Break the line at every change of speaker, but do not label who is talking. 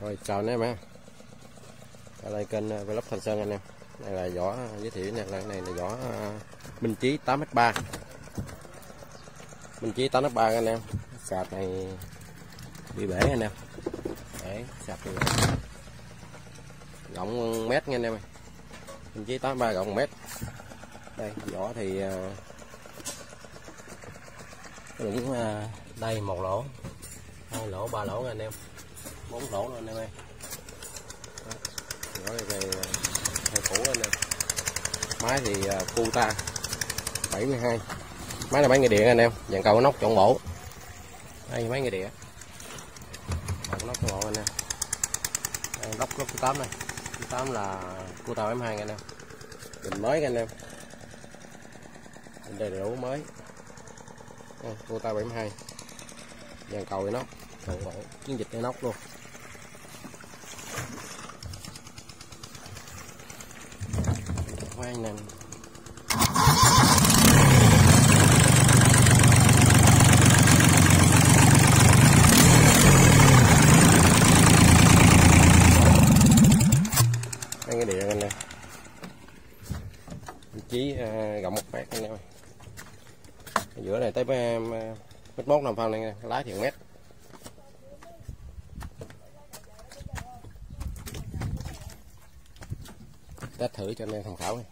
Rồi chào anh em ha. Ở đây kênh ờ, Vlog Thanh Sơn anh em. Đây là vỏ ờ, giới thiệu này là cái này là vỏ ờ, Minh Chí 8m3. Minh Chí 8m3 anh em. Sạp này bị bể anh em. Để sạp bị bể. Rộng mét nha anh em. Minh Chí 8m3 rộng mét. Đây vỏ thì đúng đây một lỗ, hai lỗ, ba lỗ nha anh em bốn lỗ luôn anh em ơi. Nói về hơi cũ anh em. Máy thì uh, Puta 72 máy là máy người điện anh em dàn cầu nóc trọn bộ. Đây máy người điện. Cầu nóc trọn bộ anh em. Đây, lốc lốc thứ 8 này thứ 8 là Puta 72 anh em. Bình mới anh em. Bình đầy đủ mới. Đây, Puta 72 dàn cầu thì nóc trọn bộ. Chiến dịch để nóc luôn. Khoan nè cái điện anh em chí à, uh, rộng một mét anh em ơi. Giữa này tới uh, mét bốn năm phân này lái thì một mét. Test thử cho anh em tham khảo này